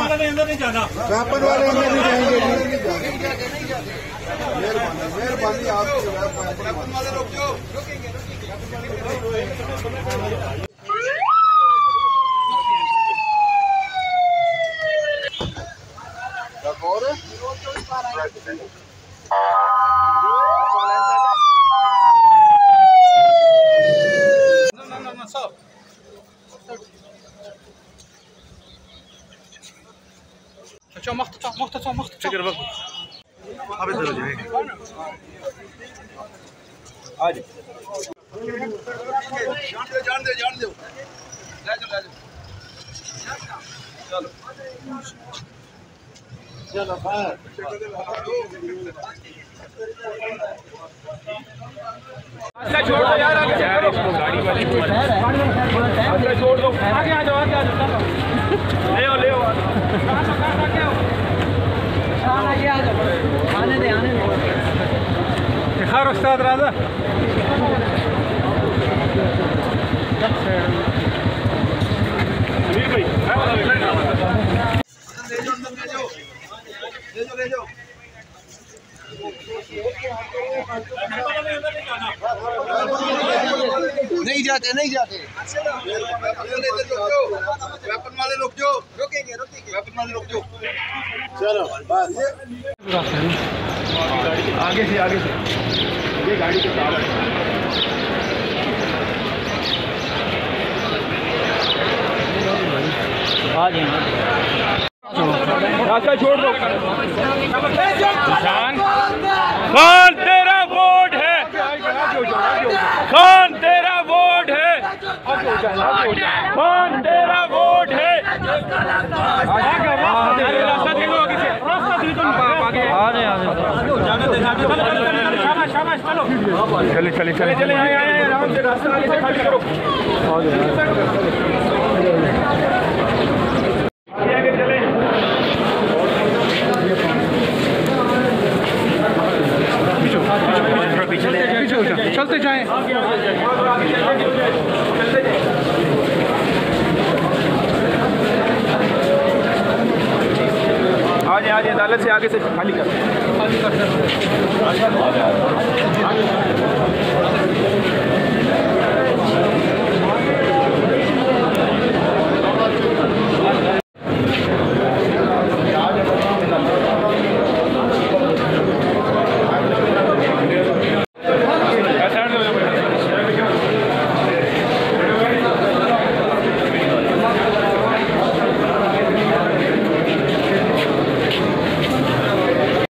والے اندر مہربانی Çocuğa mahtıp çal, mahtıp çal, mahtıp çal. Çekil bak. Abi dur hocam. Hadi. Can de, can de, can de. Geldim, geldim. Geldim. Canım, ha. Teşekkür ederim. جاؤ لے جاؤ نہیں جاتے نہیں جاتے۔ ویپن والے رک جاؤ روکیں گے روکیں گے ویپن والے رک بس آگے سے آگے سے۔ یہ گاڑی کے ساتھ راستہ چھوڑ دو۔ خان تیرا ووٹ ہے۔ خان تیرا ووٹ ہے۔ خان تیرا ووٹ ہے راستہ دے دو آگے سے راستہ دے دو آگے چلے چلے چلے چلے چلتے جائیں آ جائیں آ جائیں عدالت سے آگے سے خالی کر۔ خالی کر